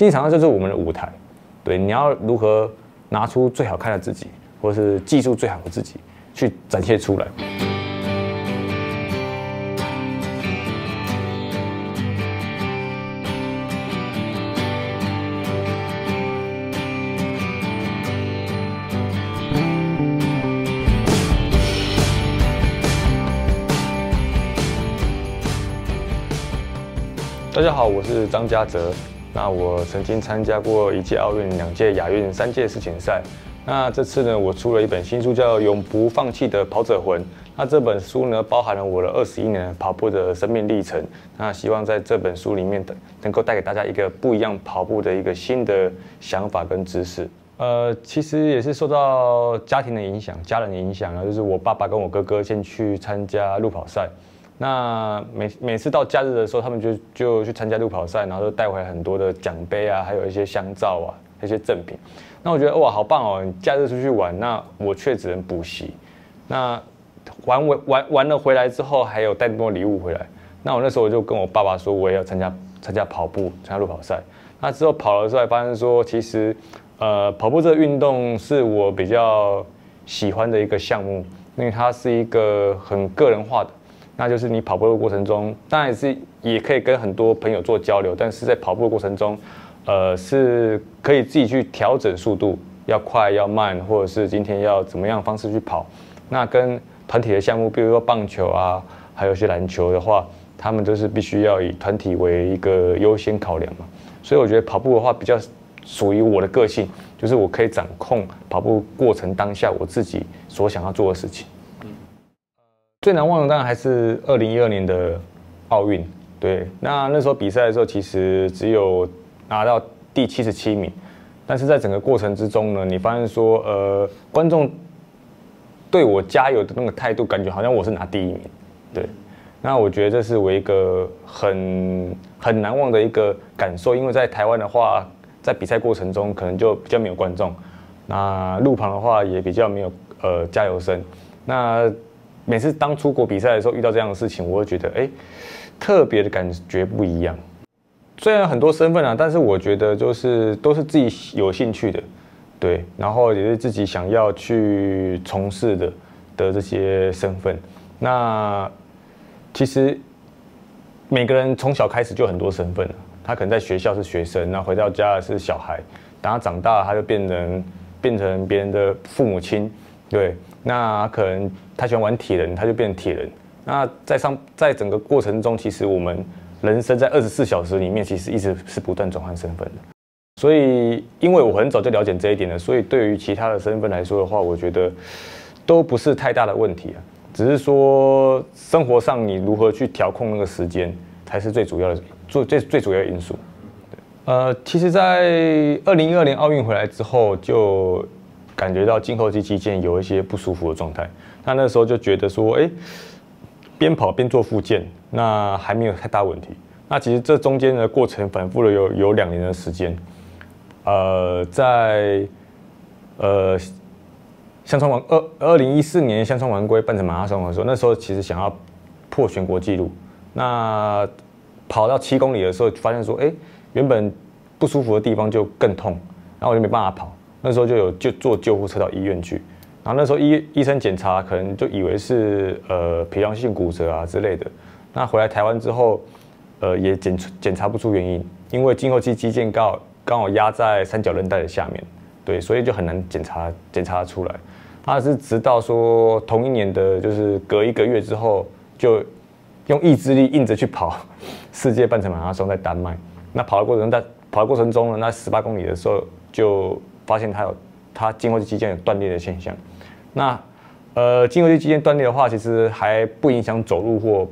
竞技场就是我们的舞台，对，你要如何拿出最好看的自己，或是技术最好的自己去展现出来。大家好，我是张家泽。那我曾经参加过一届奥运、两届亚运、三届世锦赛。那这次呢，我出了一本新书，叫《永不放弃的跑者魂》。那这本书呢，包含了我的二十一年跑步的生命历程。那希望在这本书里面，能够带给大家一个不一样跑步的一个新的想法跟知识。呃，其实也是受到家庭的影响、家人的影响啊，就是我爸爸跟我哥哥先去参加路跑赛。那每每次到假日的时候，他们就就去参加路跑赛，然后就带回来很多的奖杯啊，还有一些香皂啊，一些赠品。那我觉得哇，好棒哦！假日出去玩，那我却只能补习。那玩完玩完了回来之后，还有带多礼物回来。那我那时候我就跟我爸爸说，我也要参加参加跑步，参加路跑赛。那之后跑了之后，发现说，其实呃，跑步这个运动是我比较喜欢的一个项目，因为它是一个很个人化的。那就是你跑步的过程中，当然是也可以跟很多朋友做交流，但是在跑步的过程中，呃，是可以自己去调整速度，要快要慢，或者是今天要怎么样方式去跑。那跟团体的项目，比如说棒球啊，还有一些篮球的话，他们都是必须要以团体为一个优先考量嘛。所以我觉得跑步的话，比较属于我的个性，就是我可以掌控跑步过程当下我自己所想要做的事情。最难忘的当然还是二零一二年的奥运，对，那那时候比赛的时候，其实只有拿到第七十七名，但是在整个过程之中呢，你发现说，呃，观众对我加油的那个态度，感觉好像我是拿第一名，对，那我觉得这是我一个很很难忘的一个感受，因为在台湾的话，在比赛过程中可能就比较没有观众，那路旁的话也比较没有呃加油声，那。每次当出国比赛的时候遇到这样的事情，我会觉得哎，特别的感觉不一样。虽然很多身份啊，但是我觉得就是都是自己有兴趣的，对，然后也是自己想要去从事的的这些身份。那其实每个人从小开始就很多身份。他可能在学校是学生，那回到家是小孩，等他长大他就变成变成别人的父母亲。对，那可能他喜欢玩铁人，他就变成铁人。那在上，在整个过程中，其实我们人生在二十四小时里面，其实一直是不断转换身份的。所以，因为我很早就了解这一点了，所以对于其他的身份来说的话，我觉得都不是太大的问题啊。只是说生活上你如何去调控那个时间，才是最主要的，最最最主要的因素。呃，其实，在二零一二年奥运回来之后，就。感觉到今后肌肌腱有一些不舒服的状态，那那时候就觉得说，哎，边跑边做复健，那还没有太大问题。那其实这中间的过程反复了有有两年的时间，呃，在呃香川完二二零一四年香川完归半程马拉松的时候，那时候其实想要破全国纪录，那跑到七公里的时候，发现说，哎，原本不舒服的地方就更痛，然后我就没办法跑。那时候就有就坐救护车到医院去，那时候医医生检查可能就以为是呃疲劳性骨折啊之类的。那回来台湾之后，呃也检检查不出原因，因为胫后肌肌腱刚刚好压在三角韧带的下面，对，所以就很难检查检查出来。他是直到说同一年的就是隔一个月之后，就用意志力硬着去跑世界半程马拉松在丹麦。那跑的过程在跑的过程中呢，那十八公里的时候就。发现他有他胫后肌肌腱有断裂的现象，那呃胫后肌肌腱断裂的话，其实还不影响走路或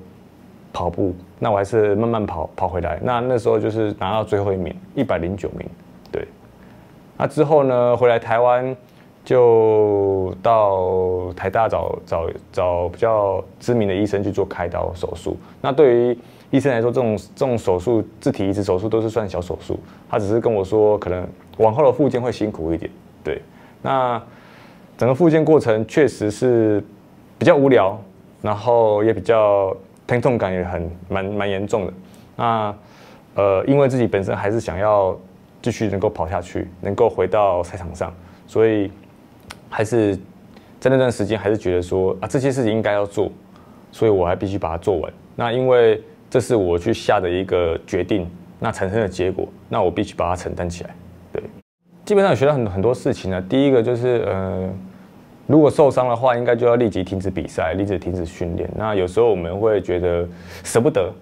跑步，那我还是慢慢跑跑回来。那那时候就是拿到最后一名，一百零九名，对。那之后呢，回来台湾就到台大找找找比较知名的医生去做开刀手术。那对于医生来说，这种这种手术，自体移植手术都是算小手术。他只是跟我说，可能往后的复健会辛苦一点。对，那整个复健过程确实是比较无聊，然后也比较疼痛感也很蛮蛮严重的。那呃，因为自己本身还是想要继续能够跑下去，能够回到赛场上，所以还是在那段时间还是觉得说啊这些事情应该要做，所以我还必须把它做完。那因为这是我去下的一个决定，那产生的结果，那我必须把它承担起来。对，基本上学到很很多事情呢。第一个就是呃，如果受伤的话，应该就要立即停止比赛，立即停止训练。那有时候我们会觉得舍不得，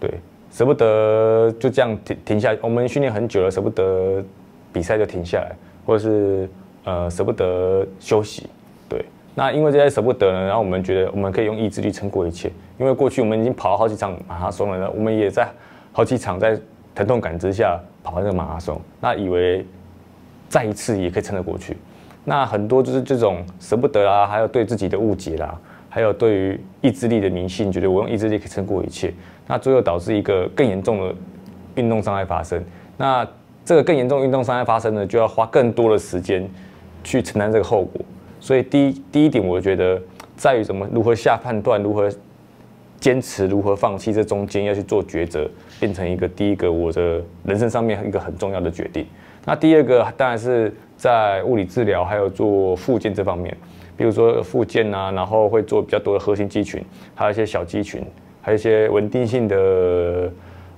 对。舍不得就这样停停下，我们训练很久了，舍不得比赛就停下来，或者是呃舍不得休息，对。那因为这些舍不得呢，然后我们觉得我们可以用意志力撑过一切。因为过去我们已经跑了好几场马拉松了，我们也在好几场在疼痛感之下跑完这个马拉松，那以为再一次也可以撑得过去。那很多就是这种舍不得啦，还有对自己的误解啦。还有对于意志力的迷信，觉得我用意志力可以撑过一切，那最后导致一个更严重的运动伤害发生。那这个更严重运动伤害发生呢，就要花更多的时间去承担这个后果。所以第一第一点，我觉得在于怎么如何下判断，如何坚持，如何放弃，这中间要去做抉择，变成一个第一个我的人生上面一个很重要的决定。那第二个当然是在物理治疗还有做复健这方面。比如说复健啊，然后会做比较多的核心肌群，还有一些小肌群，还有一些稳定性的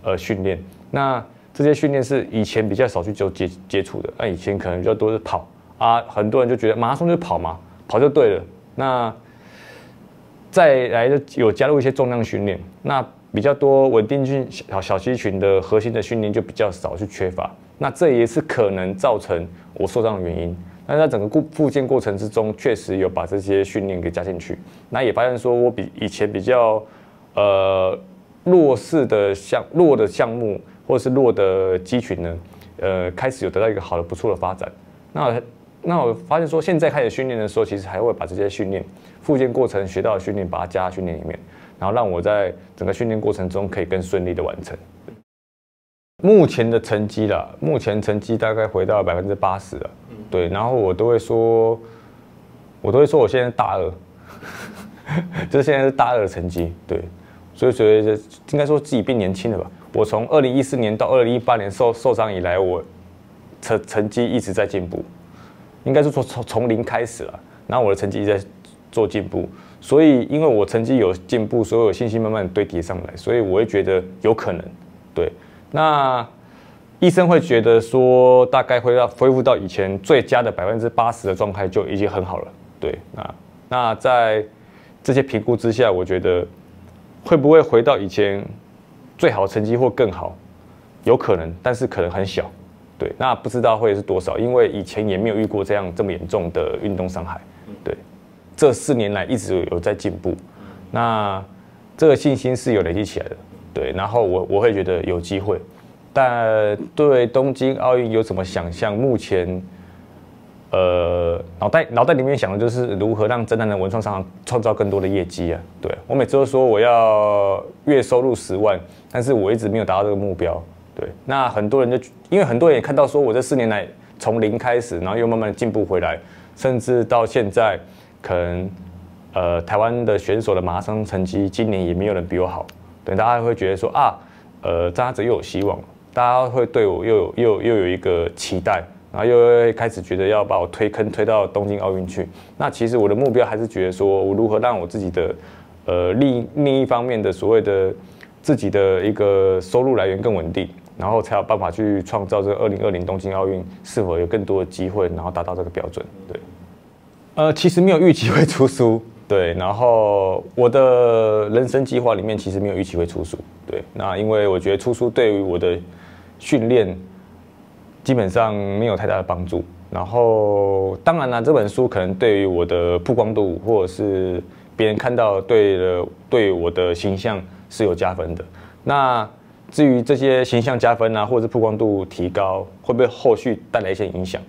呃训练。那这些训练是以前比较少去就接接触的。那以前可能比较多是跑啊，很多人就觉得马拉松就跑嘛，跑就对了。那再来就有加入一些重量训练，那比较多稳定性小小肌群的核心的训练就比较少去缺乏。那这也是可能造成我受伤的原因。那在整个复复健过程之中，确实有把这些训练给加进去。那也发现说，我比以前比较呃弱势的项弱的项目，或者是弱的肌群呢，呃，开始有得到一个好的不错的发展。那那我发现说，现在开始训练的时候，其实还会把这些训练复健过程学到的训练，把它加训练里面，然后让我在整个训练过程中可以更顺利的完成。目前的成绩啦，目前成绩大概回到百分之八十了。对，然后我都会说，我都会说我现在大二，就是现在是大二的成绩。对，所以觉得应该说自己变年轻了吧。我从二零一四年到二零一八年受受伤以来，我成成绩一直在进步，应该是说从从零开始了，然后我的成绩一直在做进步。所以因为我成绩有进步，所以有信心慢慢堆叠上来，所以我会觉得有可能。对，那。医生会觉得说，大概会到恢复到以前最佳的百分之八十的状态就已经很好了。对，那那在这些评估之下，我觉得会不会回到以前最好的成绩或更好，有可能，但是可能很小。对，那不知道会是多少，因为以前也没有遇过这样这么严重的运动伤害。对，这四年来一直有在进步，那这个信心是有累积起来的。对，然后我我会觉得有机会。但对东京奥运有什么想象？目前，呃，脑袋脑袋里面想的就是如何让真正的文创商创造更多的业绩啊！对我每次都说我要月收入十万，但是我一直没有达到这个目标。对，那很多人就因为很多人也看到说我这四年来从零开始，然后又慢慢进步回来，甚至到现在，可能呃台湾的选手的马拉松成绩今年也没有人比我好，对，大家会觉得说啊，呃，张家泽又有希望。大家会对我又有又又有一个期待，然后又会开始觉得要把我推坑推到东京奥运去。那其实我的目标还是觉得说，我如何让我自己的呃另另一方面的所谓的自己的一个收入来源更稳定，然后才有办法去创造这个二零二零东京奥运是否有更多的机会，然后达到这个标准。对，呃，其实没有预期会出书，对，然后我的人生计划里面其实没有预期会出书，对，那因为我觉得出书对于我的训练基本上没有太大的帮助，然后当然了，这本书可能对于我的曝光度或者是别人看到对的对我的形象是有加分的。那至于这些形象加分啊，或者是曝光度提高，会不会后续带来一些影响？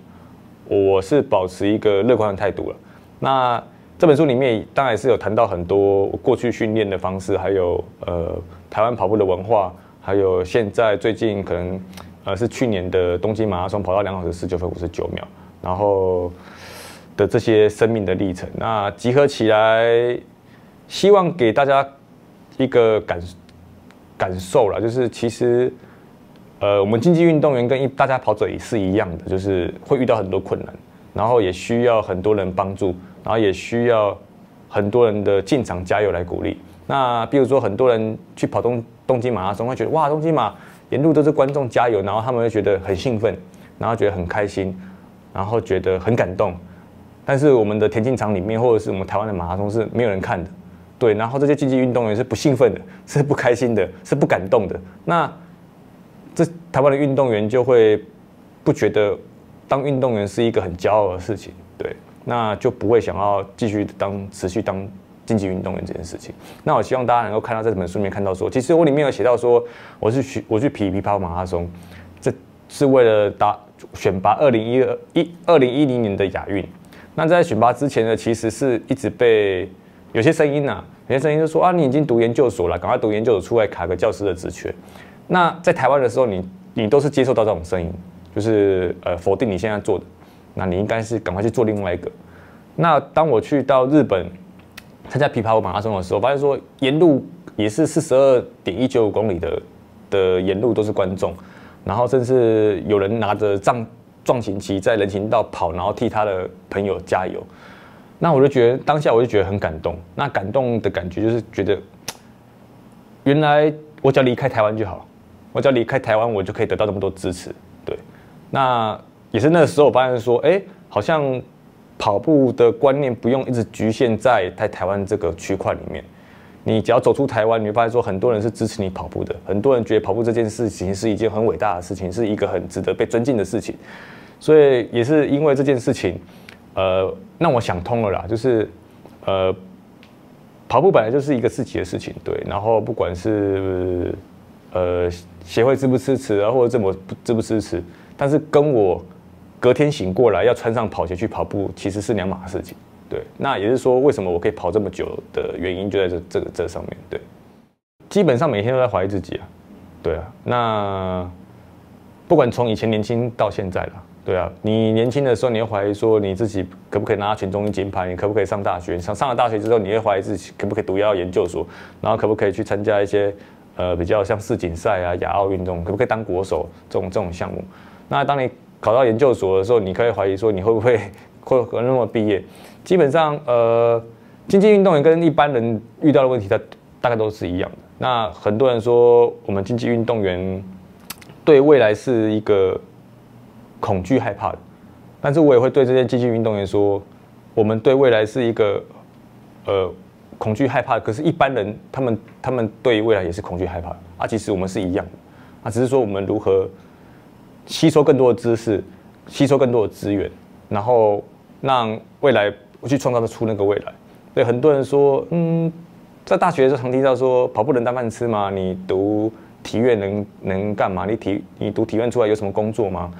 我是保持一个乐观的态度了。那这本书里面当然是有谈到很多过去训练的方式，还有呃台湾跑步的文化。还有现在最近可能，呃，是去年的东京马拉松跑到两小时十九分五十九秒，然后的这些生命的历程，那集合起来，希望给大家一个感感受了，就是其实呃，我们竞技运动员跟一大家跑者也是一样的，就是会遇到很多困难，然后也需要很多人帮助，然后也需要很多人的进场加油来鼓励。那比如说很多人去跑东东京马拉松，会觉得哇，东京马沿路都是观众加油，然后他们会觉得很兴奋，然后觉得很开心，然后觉得很感动。但是我们的田径场里面，或者是我们台湾的马拉松是没有人看的，对。然后这些竞技运动员是不兴奋的，是不开心的，是不感动的。那这台湾的运动员就会不觉得当运动员是一个很骄傲的事情，对。那就不会想要继续当持续当竞技运动员这件事情。那我希望大家能够看到这本书里面看到说，其实我里面有写到说，我是去我去皮皮跑马拉松，这是为了打选拔二零一二一二零一零年的亚运。那在选拔之前呢，其实是一直被有些声音呐，有些声音就说啊，你已经读研究所了，赶快读研究所出来卡个教师的职缺。那在台湾的时候，你你都是接受到这种声音，就是呃否定你现在做的，那你应该是赶快去做另外一个。那当我去到日本参加琵琶湖马拉松的时候，发现说沿路也是四十二点一九五公里的的沿路都是观众，然后甚至有人拿着杖。撞行旗在人行道跑，然后替他的朋友加油。那我就觉得当下我就觉得很感动。那感动的感觉就是觉得，原来我只要离开台湾就好，我只要离开台湾，我就可以得到那么多支持。对，那也是那时候我发现说，哎，好像跑步的观念不用一直局限在在台湾这个区块里面。你只要走出台湾，你会发现说很多人是支持你跑步的，很多人觉得跑步这件事情是一件很伟大的事情，是一个很值得被尊敬的事情。所以也是因为这件事情，呃，让我想通了啦，就是呃，跑步本来就是一个自己的事情，对。然后不管是呃协会支不支持啊，或者怎么支不支持，但是跟我隔天醒过来要穿上跑鞋去跑步，其实是两码事情。对，那也是说，为什么我可以跑这么久的原因就在这这个这上面。对，基本上每天都在怀疑自己啊。对啊，那不管从以前年轻到现在了，对啊，你年轻的时候你会怀疑说你自己可不可以拿全中运金牌，你可不可以上大学？上上了大学之后，你会怀疑自己可不可以读药研究所，然后可不可以去参加一些呃比较像世锦赛啊、亚奥运动，可不可以当国手这种这种项目？那当你考到研究所的时候，你可以怀疑说你会不会 会会那么毕业？基本上，呃，竞技运动员跟一般人遇到的问题，它大概都是一样的。那很多人说，我们竞技运动员对未来是一个恐惧害怕的，但是我也会对这些竞技运动员说，我们对未来是一个呃恐惧害怕。可是，一般人他们他们对未来也是恐惧害怕啊。其实我们是一样的啊，只是说我们如何吸收更多的知识，吸收更多的资源，然后让未来。我去创造出那个未来。对很多人说，嗯，在大学的时候常听到说，跑步能当饭吃吗？你读体院能能干嘛？你体你读体院出来有什么工作吗？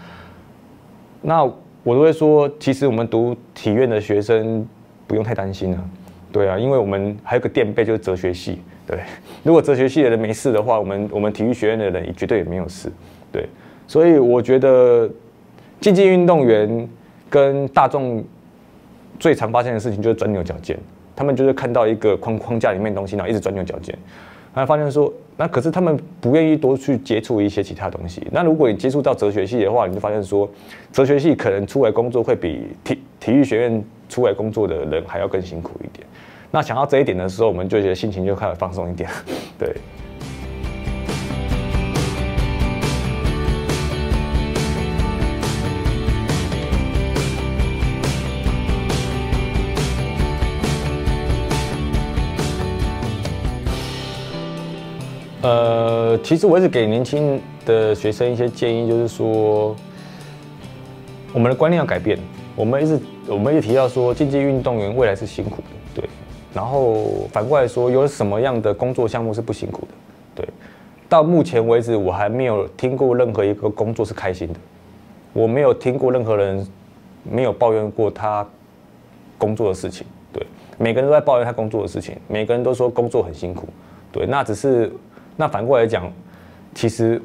那我都会说，其实我们读体院的学生不用太担心了。对啊，因为我们还有个垫背，就是哲学系。对，如果哲学系的人没事的话，我们我们体育学院的人也绝对也没有事。对，所以我觉得竞技运动员跟大众。最常发现的事情就是钻牛角尖，他们就是看到一个框框架里面东西，然后一直钻牛角尖，然后发现说，那可是他们不愿意多去接触一些其他东西。那如果你接触到哲学系的话，你就发现说，哲学系可能出来工作会比体体育学院出来工作的人还要更辛苦一点。那想到这一点的时候，我们就觉得心情就开始放松一点，对。呃，其实我一直给年轻的学生一些建议，就是说，我们的观念要改变。我们一直我们一直提到说，竞技运动员未来是辛苦的，对。然后反过来说，有什么样的工作项目是不辛苦的？对。到目前为止，我还没有听过任何一个工作是开心的。我没有听过任何人没有抱怨过他工作的事情。对。每个人都在抱怨他工作的事情，每个人都说工作很辛苦。对。那只是。那反过来讲，其实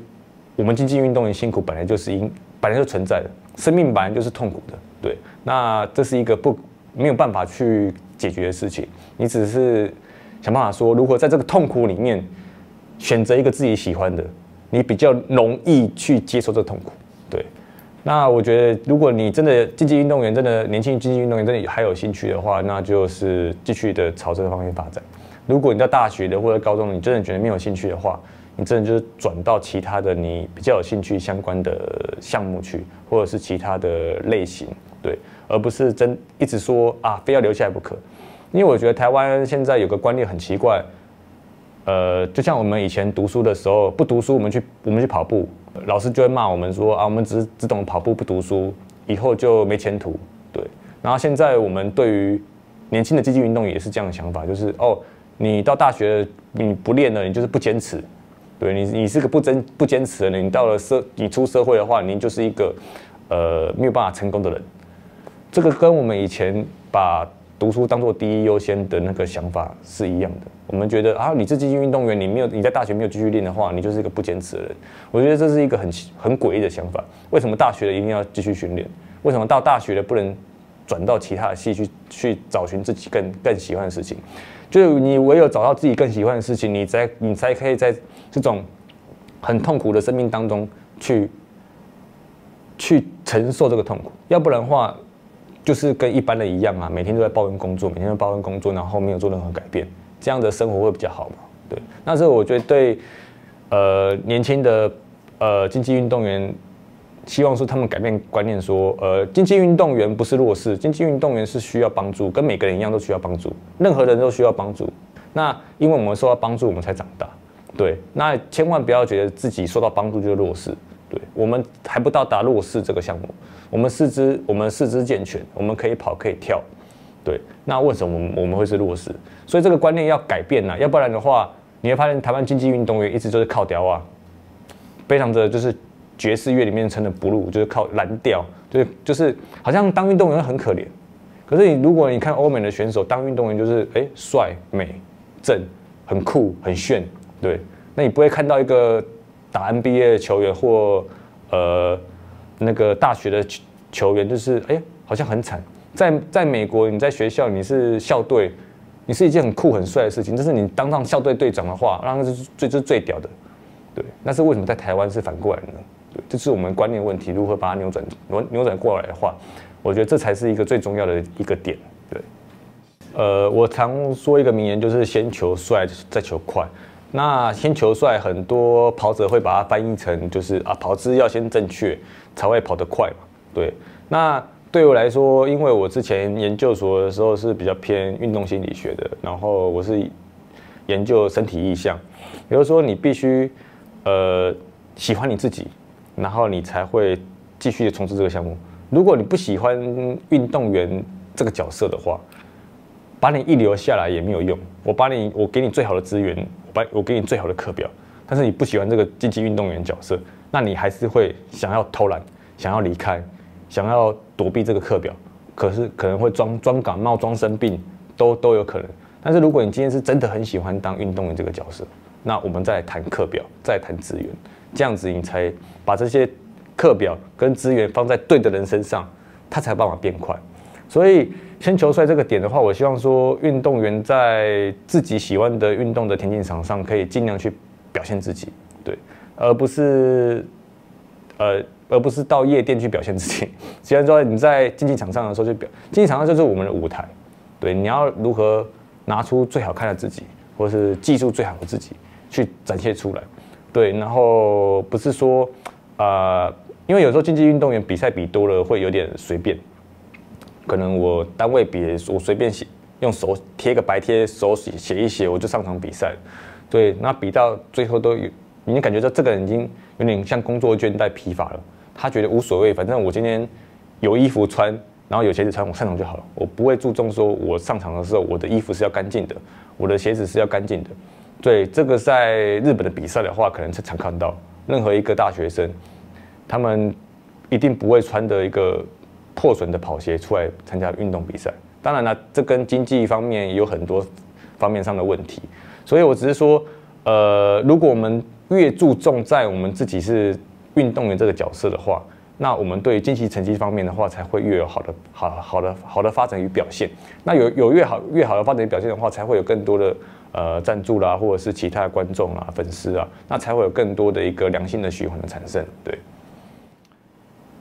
我们竞技运动员辛苦本来就是因本来就存在的，生命本来就是痛苦的，对。那这是一个不没有办法去解决的事情，你只是想办法说如何在这个痛苦里面选择一个自己喜欢的，你比较容易去接受这痛苦。对，那我觉得如果你真的竞技运动员，真的年轻竞技运动员真的还有兴趣的话，那就是继续的朝这个方面发展。如果你在大学的或者高中，你真的觉得没有兴趣的话，你真的就是转到其他的你比较有兴趣相关的项目去，或者是其他的类型，对，而不是真一直说啊非要留下来不可。因为我觉得台湾现在有个观念很奇怪，呃，就像我们以前读书的时候，不读书我们去我们去跑步，老师就会骂我们说啊，我们只只懂跑步不读书，以后就没前途，对。然后现在我们对于年轻的积极运动也是这样的想法，就是哦。你到大学你不练了，你就是不坚持，对你你是个不坚不坚持的人。你到了社你出社会的话，你就是一个呃没有办法成功的人。这个跟我们以前把读书当做第一优先的那个想法是一样的。我们觉得啊，你是积极运动员，你没有你在大学没有继续练的话，你就是一个不坚持的人。我觉得这是一个很很诡异的想法。为什么大学的一定要继续训练？为什么到大学的不能转到其他的系去去找寻自己更更喜欢的事情？就你唯有找到自己更喜欢的事情，你才你才可以在这种很痛苦的生命当中去去承受这个痛苦。要不然的话，就是跟一般人一样啊，每天都在抱怨工作，每天都抱怨工作，然后没有做任何改变，这样的生活会比较好嘛？对。那是我觉得对呃年轻的呃竞技运动员。希望说他们改变观念，说，呃，竞技运动员不是弱势，竞技运动员是需要帮助，跟每个人一样都需要帮助，任何人都需要帮助。那因为我们受到帮助，我们才长大，对。那千万不要觉得自己受到帮助就是弱势，对。我们还不到达弱势这个项目，我们四肢我们四肢健全，我们可以跑可以跳，对。那为什么我们会是弱势？所以这个观念要改变呐，要不然的话，你会发现台湾竞技运动员一直就是靠屌啊，非常的就是。爵士乐里面称的 blue 就是靠蓝调，就是就是好像当运动员很可怜。可是你如果你看欧美的选手当运动员，就是哎帅、美、正、很酷、很炫，对。那你不会看到一个打 NBA 的球员或呃那个大学的球球员，就是哎好像很惨。在在美国，你在学校你是校队，你是一件很酷很帅的事情。就是你当上校队队长的话，那是最最最屌的，对。那是为什么在台湾是反过来的呢？这是我们观念问题，如何把它扭转扭扭转过来的话，我觉得这才是一个最重要的一个点。对，呃，我常说一个名言，就是先求帅再求快。那先求帅，很多跑者会把它翻译成就是啊，跑姿要先正确才会跑得快嘛。对，那对我来说，因为我之前研究所的时候是比较偏运动心理学的，然后我是研究身体意向，比如说你必须呃喜欢你自己。然后你才会继续的从事这个项目。如果你不喜欢运动员这个角色的话，把你一留下来也没有用。我把你，我给你最好的资源，我把我给你最好的课表，但是你不喜欢这个竞技运动员角色，那你还是会想要偷懒，想要离开，想要躲避这个课表。可是可能会装装感冒、装生病，都都有可能。但是如果你今天是真的很喜欢当运动员这个角色，那我们再谈课表，再谈资源。这样子你才把这些课表跟资源放在对的人身上，他才有办法变快。所以先求帅这个点的话，我希望说运动员在自己喜欢的运动的田径场上，可以尽量去表现自己，对，而不是呃，而不是到夜店去表现自己。虽然说你在竞技场上的时候就表，竞技场上就是我们的舞台，对，你要如何拿出最好看的自己，或是技术最好的自己去展现出来。对，然后不是说，呃，因为有时候竞技运动员比赛比多了会有点随便，可能我单位比我随便写，用手贴个白贴，手写写一写我就上场比赛。对，那比到最后都有，已经感觉到这个人已经有点像工作倦怠疲乏了。他觉得无所谓，反正我今天有衣服穿，然后有鞋子穿，我上场就好了。我不会注重说我上场的时候我的衣服是要干净的，我的鞋子是要干净的。对这个在日本的比赛的话，可能是常看到任何一个大学生，他们一定不会穿的一个破损的跑鞋出来参加运动比赛。当然了，这跟经济方面也有很多方面上的问题。所以我只是说，呃，如果我们越注重在我们自己是运动员这个角色的话，那我们对经济成绩方面的话，才会越有好的好好的好的发展与表现。那有有越好越好的发展与表现的话，才会有更多的。呃赞助啦，或者是其他观众啊、粉丝啊，那才会有更多的一个良性的循环的产生。对，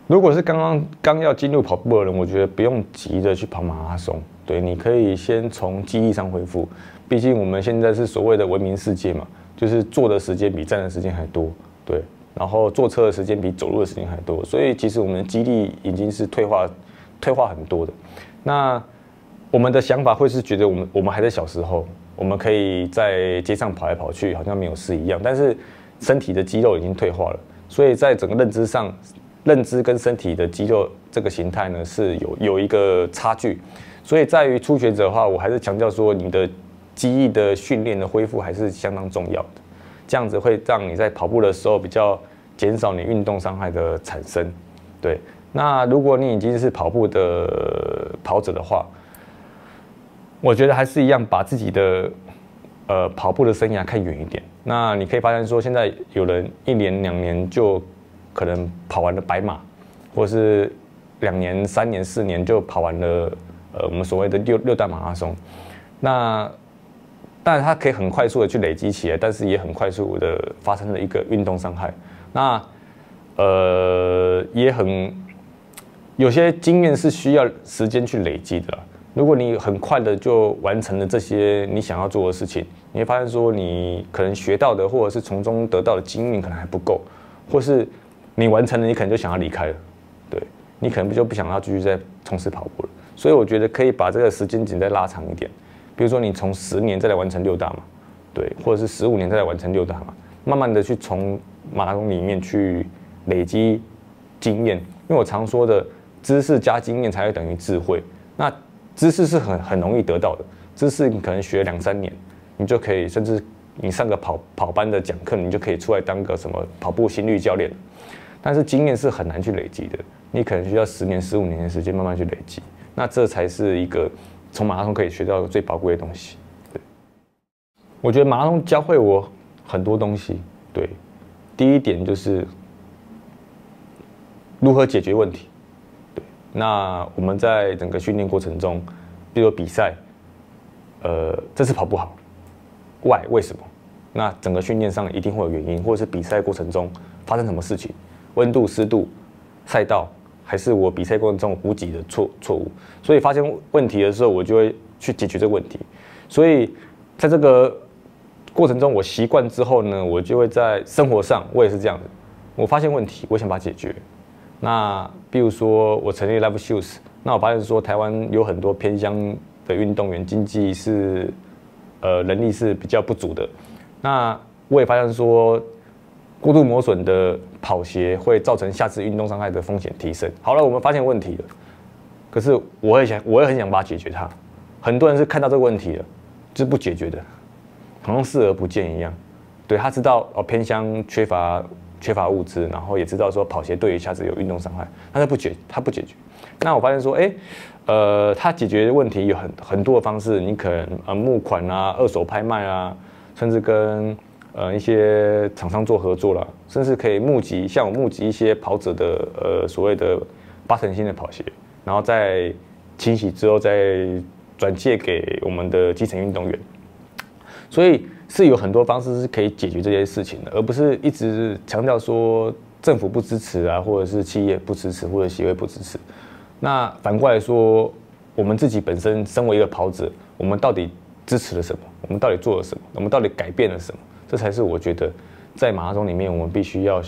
如果是刚刚刚要进入跑步的人，我觉得不用急着去跑马拉松。对，你可以先从记忆上恢复，毕竟我们现在是所谓的文明世界嘛，就是坐的时间比站的时间还多。对。然后坐车的时间比走路的时间还多，所以其实我们的肌力已经是退化，退化很多的。那我们的想法会是觉得我们我们还在小时候，我们可以在街上跑来跑去，好像没有事一样。但是身体的肌肉已经退化了，所以在整个认知上，认知跟身体的肌肉这个形态呢是有有一个差距。所以在于初学者的话，我还是强调说，你的记忆的训练的恢复还是相当重要的。这样子会让你在跑步的时候比较减少你运动伤害的产生，对。那如果你已经是跑步的跑者的话，我觉得还是一样，把自己的呃跑步的生涯看远一点。那你可以发现说，现在有人一年两年就可能跑完了白马，或是两年、三年、四年就跑完了呃我们所谓的六六大马拉松，那。但他可以很快速的去累积起来，但是也很快速的发生了一个运动伤害。那呃也很有些经验是需要时间去累积的。如果你很快的就完成了这些你想要做的事情，你会发现说你可能学到的或者是从中得到的经验可能还不够，或是你完成了，你可能就想要离开了。对你可能就不想要继续再从事跑步了。所以我觉得可以把这个时间紧再拉长一点。比如说，你从十年再来完成六大嘛，对，或者是十五年再来完成六大嘛，慢慢的去从马拉松里面去累积经验。因为我常说的，知识加经验才会等于智慧。那知识是很很容易得到的，知识你可能学两三年，你就可以，甚至你上个跑跑班的讲课，你就可以出来当个什么跑步心率教练。但是经验是很难去累积的，你可能需要十年、十五年的时间慢慢去累积。那这才是一个。从马拉松可以学到最宝贵的东西，对，我觉得马拉松教会我很多东西。对，第一点就是如何解决问题。那我们在整个训练过程中，比如比赛，呃，这次跑不好，Why？为什么？那整个训练上一定会有原因，或者是比赛过程中发生什么事情，温度、湿度、赛道。还是我比赛过程中补给的错错误，所以发现问题的时候，我就会去解决这个问题。所以在这个过程中，我习惯之后呢，我就会在生活上，我也是这样子。我发现问题，我想把它解决。那比如说我成立 Live Shoes，那我发现说台湾有很多偏乡的运动员经济是呃能力是比较不足的。那我也发现说。过度磨损的跑鞋会造成下次运动伤害的风险提升。好了，我们发现问题了，可是我也想，我也很想把它解决它。很多人是看到这个问题了，就是不解决的，好像视而不见一样。对他知道哦，偏乡缺乏缺乏物资，然后也知道说跑鞋对于下子有运动伤害，但是不解，他不解决。那我发现说，哎，呃，他解决问题有很很多的方式，你可能呃募款啊，二手拍卖啊，甚至跟。呃，一些厂商做合作了，甚至可以募集，像我募集一些跑者的呃所谓的八成新的跑鞋，然后再清洗之后再转借给我们的基层运动员。所以是有很多方式是可以解决这些事情的，而不是一直强调说政府不支持啊，或者是企业不支持，或者协会不支持。那反过来说，我们自己本身身为一个跑者，我们到底支持了什么？我们到底做了什么？我们到底改变了什么？这才是我觉得，在马拉松里面，我们必须要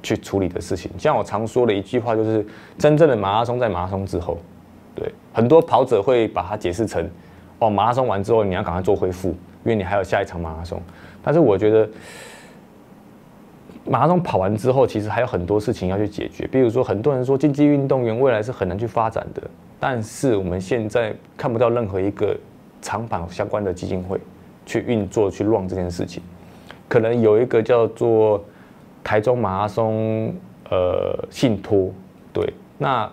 去处理的事情。像我常说的一句话，就是真正的马拉松在马拉松之后。对，很多跑者会把它解释成，哦，马拉松完之后你要赶快做恢复，因为你还有下一场马拉松。但是我觉得，马拉松跑完之后，其实还有很多事情要去解决。比如说，很多人说竞技运动员未来是很难去发展的，但是我们现在看不到任何一个长跑相关的基金会。去运作去 run 这件事情，可能有一个叫做台中马拉松呃信托，对，那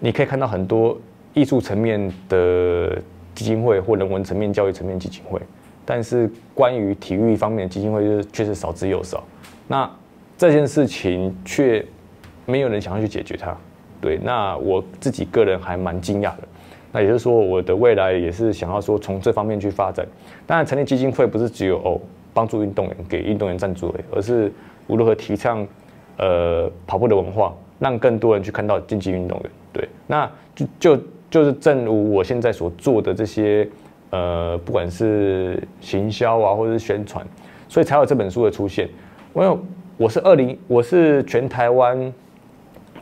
你可以看到很多艺术层面的基金会或人文层面、教育层面基金会，但是关于体育方面的基金会就是确实少之又少。那这件事情却没有人想要去解决它，对，那我自己个人还蛮惊讶的。那也就是说，我的未来也是想要说从这方面去发展。当然，成立基金会不是只有哦帮助运动员给运动员赞助而已，而是如何提倡呃跑步的文化，让更多人去看到竞技运动员。对，那就就就是正如我现在所做的这些呃，不管是行销啊，或者是宣传，所以才有这本书的出现。因为我是二零，我是全台湾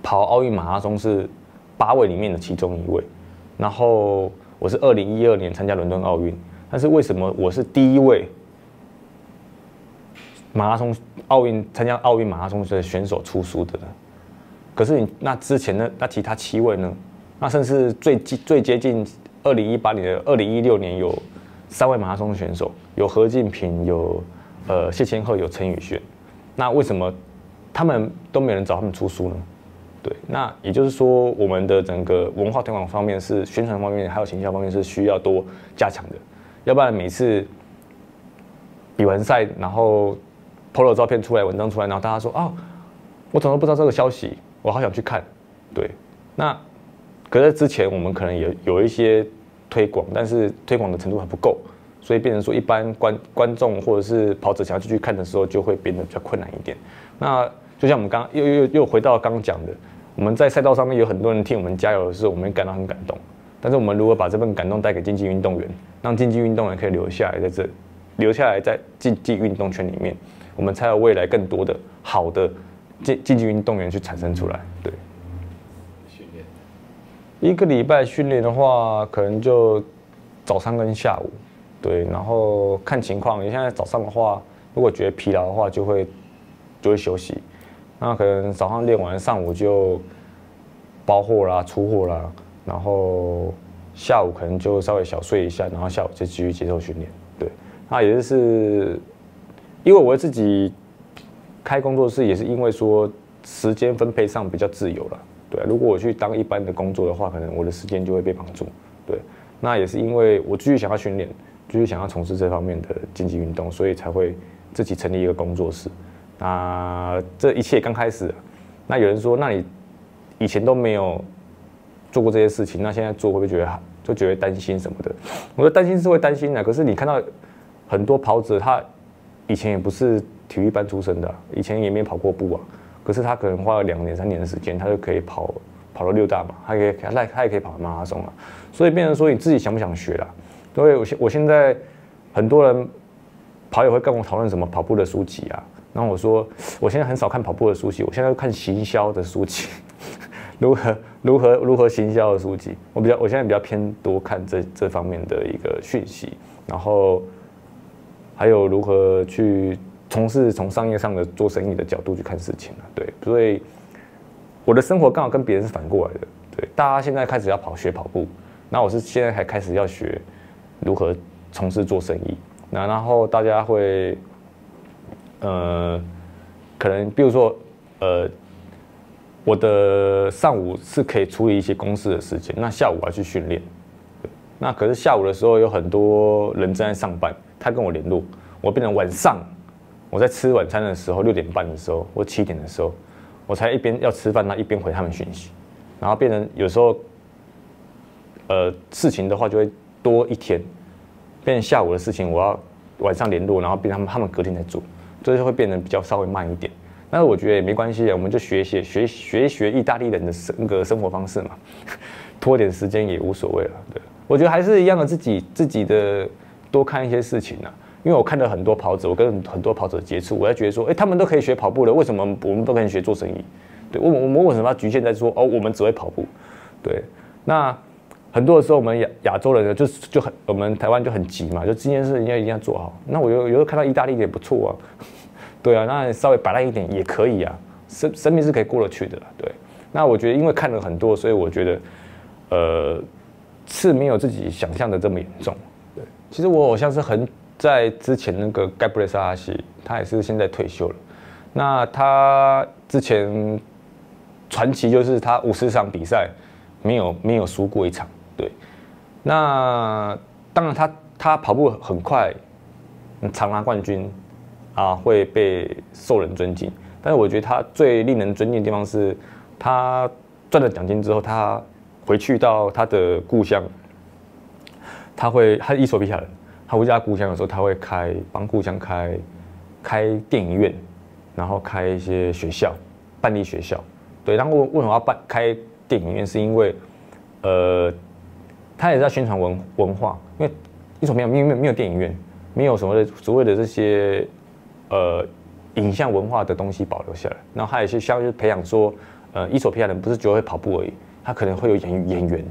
跑奥运马拉松是八位里面的其中一位。然后我是二零一二年参加伦敦奥运，但是为什么我是第一位马拉松奥运参加奥运马拉松的选手出书的呢？可是你那之前呢？那其他七位呢？那甚至最接最接近二零一八年的二零一六年有三位马拉松选手，有何敬平，有呃谢千鹤，有陈宇轩。那为什么他们都没人找他们出书呢？对，那也就是说，我们的整个文化推广方面是宣传方面，还有形象方面是需要多加强的，要不然每次比完赛，然后 PO 照片出来，文章出来，然后大家说啊，我怎么不知道这个消息？我好想去看。对，那可是之前我们可能有有一些推广，但是推广的程度还不够，所以变成说一般观观众或者是跑者想要继续看的时候，就会变得比较困难一点。那就像我们刚又又又回到刚刚讲的。我们在赛道上面有很多人替我们加油的时候，我们感到很感动。但是我们如果把这份感动带给竞技运动员，让竞技运动员可以留下来在这，留下来在竞技运动圈里面，我们才有未来更多的好的竞竞技运动员去产生出来。对，一个礼拜训练的话，可能就早上跟下午，对，然后看情况。你现在早上的话，如果觉得疲劳的话，就会就会休息。那可能早上练完，上午就包货啦、出货啦，然后下午可能就稍微小睡一下，然后下午就继续接受训练。对，那也就是因为我自己开工作室，也是因为说时间分配上比较自由了。对，如果我去当一般的工作的话，可能我的时间就会被绑住。对，那也是因为我继续想要训练，继续想要从事这方面的竞技运动，所以才会自己成立一个工作室。啊，这一切刚开始，那有人说，那你以前都没有做过这些事情，那现在做会不会觉得就觉得担心什么的？我说担心是会担心的，可是你看到很多跑者，他以前也不是体育班出身的，以前也没跑过步啊，可是他可能花了两年、三年的时间，他就可以跑跑了六大嘛，他可以他他也可以跑马拉松了，所以变成说你自己想不想学啦？因为我现我现在很多人跑友会跟我讨论什么跑步的书籍啊。然后我说，我现在很少看跑步的书籍，我现在看行销的书籍，如何如何如何行销的书籍，我比较我现在比较偏多看这这方面的一个讯息，然后还有如何去从事从商业上的做生意的角度去看事情了对，所以我的生活刚好跟别人是反过来的，对，大家现在开始要跑学跑步，那我是现在还开始要学如何从事做生意，那然后大家会。呃，可能比如说，呃，我的上午是可以处理一些公司的事情，那下午我要去训练。那可是下午的时候有很多人正在上班，他跟我联络，我变成晚上我在吃晚餐的时候，六点半的时候或七点的时候，我才一边要吃饭，那一边回他们讯息，然后变成有时候，呃，事情的话就会多一天，变成下午的事情我要晚上联络，然后变他们他们隔天再做。这就会变得比较稍微慢一点，但是我觉得也没关系，我们就学一些学学一学意大利人的生个生活方式嘛，拖点时间也无所谓了。对，我觉得还是一样的，自己自己的多看一些事情啊，因为我看到很多跑者，我跟很多跑者接触，我在觉得说，哎，他们都可以学跑步了，为什么我们不可以学做生意？对我我们为什么要局限在说，哦，我们只会跑步？对，那很多的时候我们亚亚洲人呢，就就很我们台湾就很急嘛，就这件事一定要一定要做好。那我有有时候看到意大利也不错啊。对啊，那稍微摆烂一点也可以啊，生生命是可以过得去的。对，那我觉得因为看了很多，所以我觉得，呃，是没有自己想象的这么严重。对，其实我好像是很在之前那个盖布雷萨哈西，他也是现在退休了。那他之前传奇就是他五十场比赛没有没有输过一场。对，那当然他他跑步很快，常拿冠军。啊，会被受人尊敬，但是我觉得他最令人尊敬的地方是，他赚了奖金之后，他回去到他的故乡他会他是伊索比亚人，他回家故乡的时候，他会开帮故乡开开电影院，然后开一些学校，办立学校。对，然后为什么要办开电影院？是因为呃，他也在宣传文文化，因为伊索没有没有没有电影院，没有什么的所谓的这些呃影像文化的东西保留下来。然后还有一些像就是培养说，呃，伊索比亚人不是只会跑步而已，他可能会有演演员，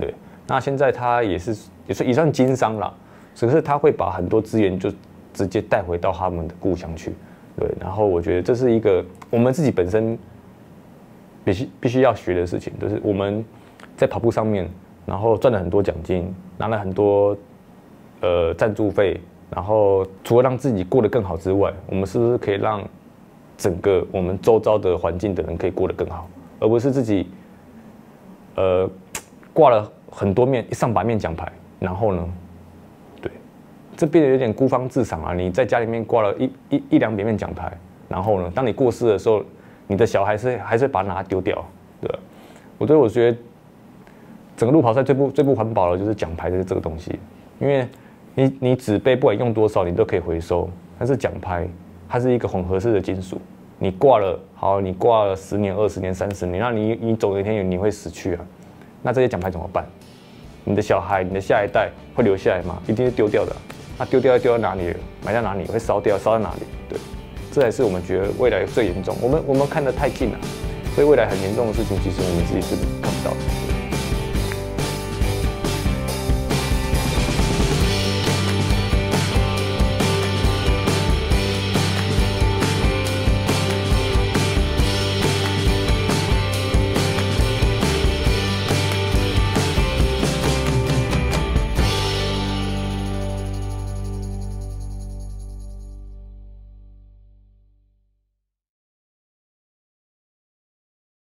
对。那现在他也是也是也算经商了，只是他会把很多资源就直接带回到他们的故乡去，对。然后我觉得这是一个我们自己本身必须必须要学的事情，就是我们在跑步上面，然后赚了很多奖金，拿了很多呃赞助费，然后除了让自己过得更好之外，我们是不是可以让整个我们周遭的环境的人可以过得更好，而不是自己呃挂了。很多面上百面奖牌，然后呢，这变得有点孤芳自赏啊！你在家里面挂了一一一两百面奖牌，然后呢，当你过世的时候，你的小孩是还是把它拿丢掉，对吧？我对我觉得整个路跑赛最不最不环保的就是奖牌的这个东西，因为你你纸杯不管用多少，你都可以回收，但是奖牌它是一个混合式的金属，你挂了好，你挂了十年、二十年、三十年，那你你总有一天你会死去啊，那这些奖牌怎么办？你的小孩、你的下一代会留下来吗？一定是丢掉的。那丢掉丢到哪里？埋在哪里？会烧掉？烧在哪里？对，这才是我们觉得未来最严重。我们我们看得太近了，所以未来很严重的事情，其实我们自己是看不到的。